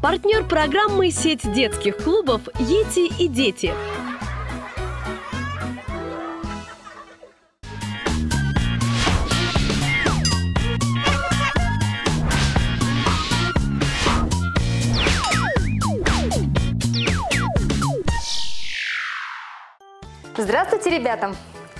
Партнер программы «Сеть детских клубов «Ети и дети». Здравствуйте, ребята!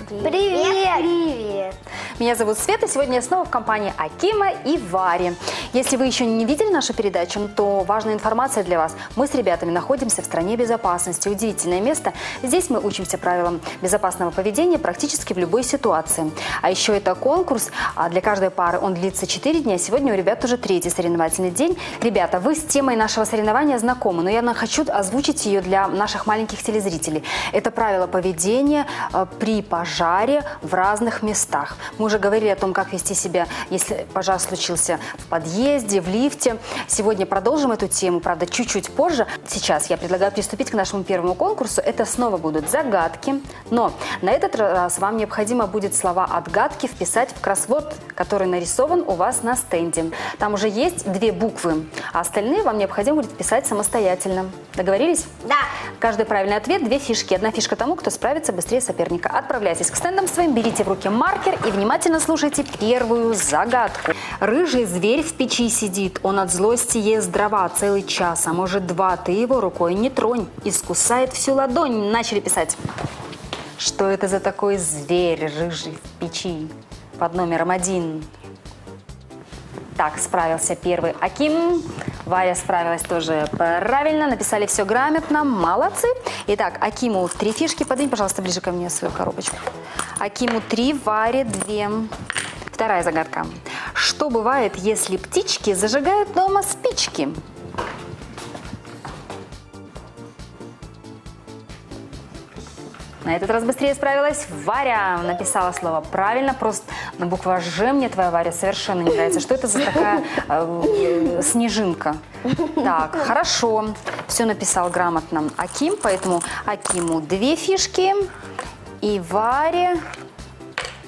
Привет! Привет! Меня зовут Света, сегодня я снова в компании Акима и Вари. Если вы еще не видели нашу передачу, то важная информация для вас. Мы с ребятами находимся в стране безопасности. Удивительное место. Здесь мы учимся правилам безопасного поведения практически в любой ситуации. А еще это конкурс. А для каждой пары он длится 4 дня. Сегодня у ребят уже третий соревновательный день. Ребята, вы с темой нашего соревнования знакомы, но я хочу озвучить ее для наших маленьких телезрителей. Это правила поведения э, при пожаре в разных местах. Мы уже говорили о том, как вести себя, если пожар случился в подъезде, в лифте. Сегодня продолжим эту тему, правда, чуть-чуть позже. Сейчас я предлагаю приступить к нашему первому конкурсу. Это снова будут загадки, но на этот раз вам необходимо будет слова отгадки вписать в кроссворд, который нарисован у вас на стенде. Там уже есть две буквы, а остальные вам необходимо будет писать самостоятельно. Договорились? Да. Каждый правильный ответ – две фишки. Одна фишка тому, кто справится быстрее соперника. Отправляйтесь к стендам своим, берите в руки маркер и внимательно Внимательно слушайте первую загадку. Рыжий зверь в печи сидит, он от злости ест дрова целый час, а может два, ты его рукой не тронь, искусает всю ладонь. Начали писать. Что это за такой зверь рыжий в печи? Под номером один. Так, справился первый Аким. Варя справилась тоже правильно. Написали все грамотно. Молодцы. Итак, Акиму три фишки. Подвинь, пожалуйста, ближе ко мне свою коробочку. Акиму три, Варе две. Вторая загадка. Что бывает, если птички зажигают дома спички? На этот раз быстрее справилась Варя. Написала слово правильно, просто на буква «Ж» мне твоя Варя совершенно не нравится. Что это за такая э, снежинка? Так, хорошо. Все написал грамотно Аким, поэтому Акиму две фишки и Варе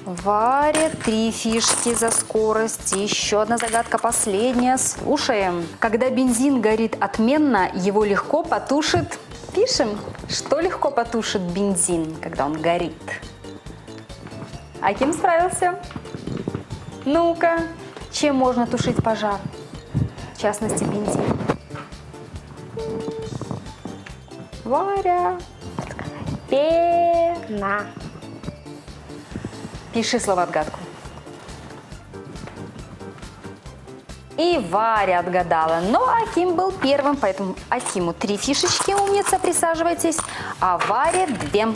Варе три фишки за скорость. Еще одна загадка последняя. Слушаем. Когда бензин горит отменно, его легко потушит Пишем, что легко потушит бензин, когда он горит. А кем справился? Ну-ка, чем можно тушить пожар? В частности, бензин. Варя. Пена. Пиши слово И Варя отгадала. Но Аким был первым, поэтому Акиму три фишечки, умница, присаживайтесь. А Варе две.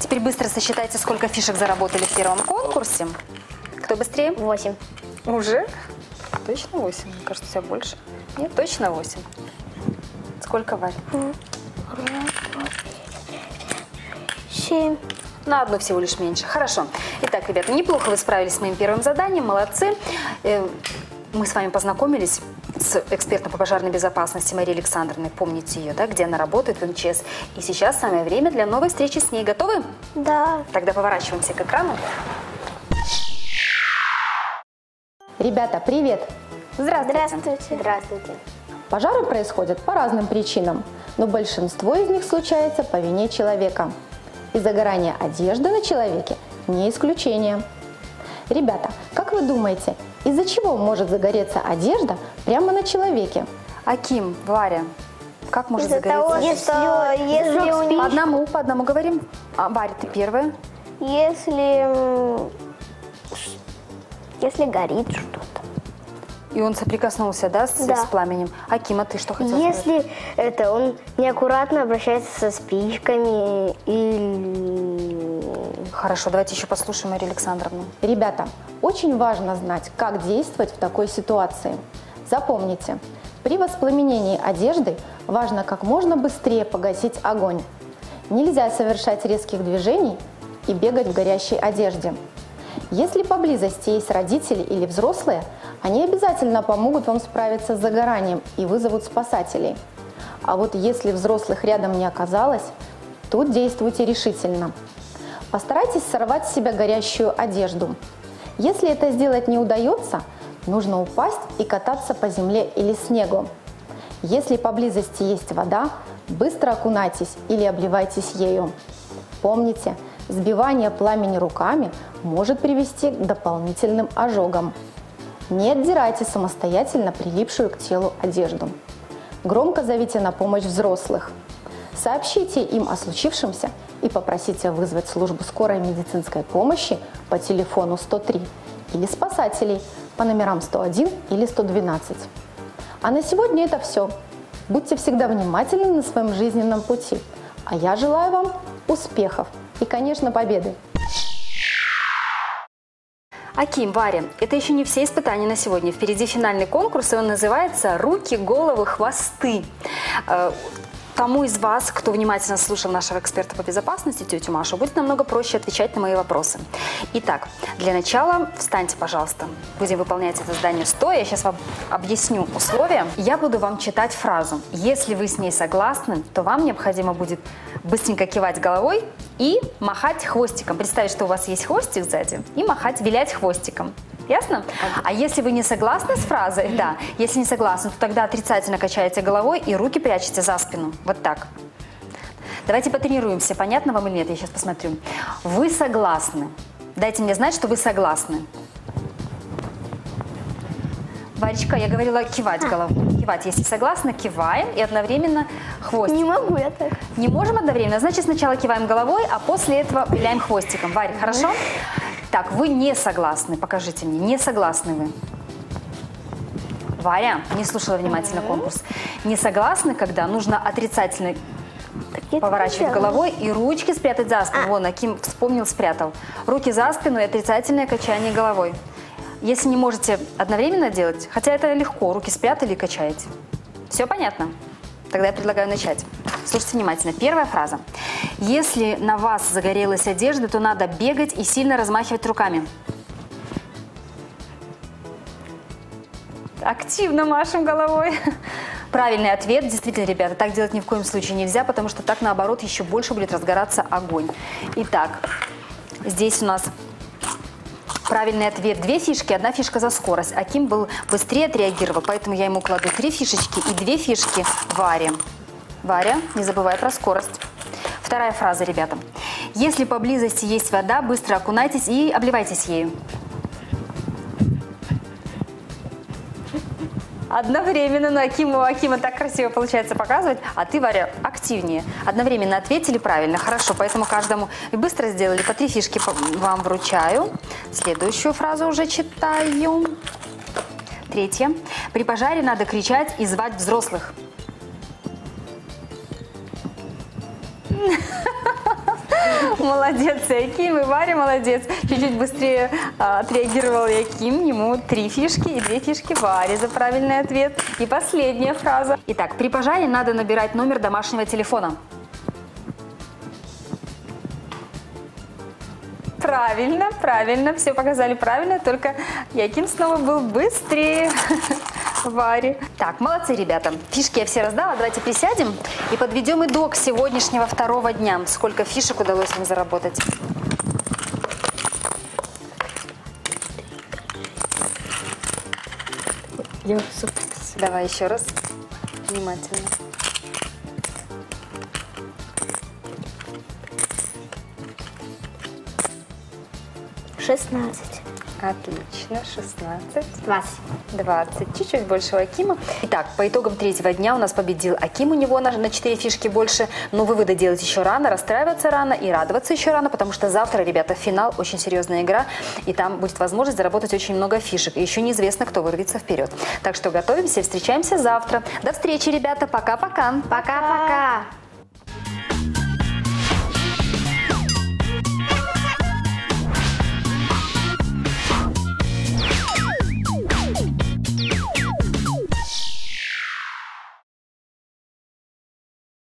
Теперь быстро сосчитайте, сколько фишек заработали в первом конкурсе. Кто быстрее? Восемь. Уже? Точно восемь? Мне кажется, все больше. Нет, точно восемь. Сколько, Варя? Семь. На одну всего лишь меньше. Хорошо. Итак, ребята, неплохо вы справились с моим первым заданием. Молодцы. Мы с вами познакомились с экспертом по пожарной безопасности Марией Александровной. Помните ее, да, где она работает в МЧС. И сейчас самое время для новой встречи с ней. Готовы? Да. Тогда поворачиваемся к экрану. Ребята, привет! Здравствуйте. Здравствуйте. Здравствуйте. Пожары происходят по разным причинам, но большинство из них случается по вине человека. И загорание одежды на человеке не исключение. Ребята, как вы думаете, из-за чего может загореться одежда прямо на человеке? Аким, Варя, как может Из-за загореться того, что если у По них, одному, по одному говорим. А, Варя, ты первая. если, если горит что-то. И он соприкоснулся, да, с, Да. с пламенем. Акима, ты что хотела сказать? Если это он неаккуратно обращается со спичками или Хорошо, давайте еще послушаем Марию Александровну. Ребята, очень важно знать, как действовать в такой ситуации. Запомните, при воспламенении одежды важно как можно быстрее погасить огонь. Нельзя совершать резких движений и бегать в горящей одежде. Если поблизости есть родители или взрослые, они обязательно помогут вам справиться с загоранием и вызовут спасателей. А вот если взрослых рядом не оказалось, тут действуйте решительно. Постарайтесь сорвать с себя горящую одежду. Если это сделать не удается, нужно упасть и кататься по земле или снегу. Если поблизости есть вода, быстро окунайтесь или обливайтесь ею. Помните, сбивание пламени руками может привести к дополнительным ожогам. Не отдирайте самостоятельно прилипшую к телу одежду. Громко зовите на помощь взрослых. Сообщите им о случившемся и попросите вызвать службу скорой медицинской помощи по телефону 103 или спасателей по номерам 101 или 112. А на сегодня это все. Будьте всегда внимательны на своем жизненном пути. А я желаю вам успехов и, конечно, победы. Аким, Варя, это еще не все испытания на сегодня. Впереди финальный конкурс, и он называется «Руки, головы, хвосты». Тому из вас, кто внимательно слушал нашего эксперта по безопасности, тетю Машу, будет намного проще отвечать на мои вопросы. Итак, для начала встаньте, пожалуйста. Будем выполнять это задание стоя. Я сейчас вам объясню условия. Я буду вам читать фразу. Если вы с ней согласны, то вам необходимо будет быстренько кивать головой и махать хвостиком. Представить, что у вас есть хвостик сзади, и махать, вилять хвостиком. Ясно? А если вы не согласны с фразой, да, если не согласны, то тогда отрицательно качаете головой и руки прячете за спину. Вот так. Давайте потренируемся, понятно вам или нет, я сейчас посмотрю. Вы согласны. Дайте мне знать, что вы согласны. Варечка, я говорила кивать головой. Кивать, если согласны, киваем и одновременно хвостик. Не могу я так. Не можем одновременно, значит сначала киваем головой, а после этого виляем хвостиком. Варя, хорошо? Так, вы не согласны, покажите мне, не согласны вы. Варя, не слушала внимательно конкурс. Не согласны, когда нужно отрицательно поворачивать так делала. головой и ручки спрятать за спину. Вон, Аким вспомнил, спрятал. Руки за спину и отрицательное качание головой. Если не можете одновременно делать, хотя это легко, руки спрятали и качаете. Все понятно? Тогда я предлагаю начать. Слушайте внимательно. Первая фраза. Если на вас загорелась одежда, то надо бегать и сильно размахивать руками. Активно машем головой. Правильный ответ. Действительно, ребята, так делать ни в коем случае нельзя, потому что так, наоборот, еще больше будет разгораться огонь. Итак, здесь у нас Правильный ответ. Две фишки, одна фишка за скорость. Аким был быстрее отреагировал, поэтому я ему кладу три фишечки и две фишки Варе. Варя, не забывай про скорость. Вторая фраза, ребята. Если поблизости есть вода, быстро окунайтесь и обливайтесь ею. Одновременно, но Акиму, Акима так красиво получается показывать, а ты, Варя, активнее. Одновременно ответили правильно, хорошо, поэтому каждому и быстро сделали. По три фишки вам вручаю. Следующую фразу уже читаю. Третье. При пожаре надо кричать и звать взрослых. Молодец, и Аким, и Варя молодец. Чуть-чуть быстрее а, отреагировал Яким. Ему три фишки и две фишки Варе за правильный ответ. И последняя фраза. Итак, при пожаре надо набирать номер домашнего телефона. Правильно, правильно, все показали правильно, только Яким снова был быстрее Вари. Так, молодцы, ребята. Фишки я все раздала, давайте присядем и подведем итог сегодняшнего второго дня. Сколько фишек удалось вам заработать? Давай еще раз. Внимательно. Шестнадцать. Отлично, 16. Двадцать. 20, чуть-чуть больше у Акима. Итак, по итогам третьего дня у нас победил Аким, у него на, на 4 фишки больше, но выводы делать еще рано, расстраиваться рано и радоваться еще рано, потому что завтра, ребята, финал, очень серьезная игра, и там будет возможность заработать очень много фишек, и еще неизвестно, кто вырвется вперед. Так что готовимся, встречаемся завтра. До встречи, ребята, пока-пока. Пока-пока.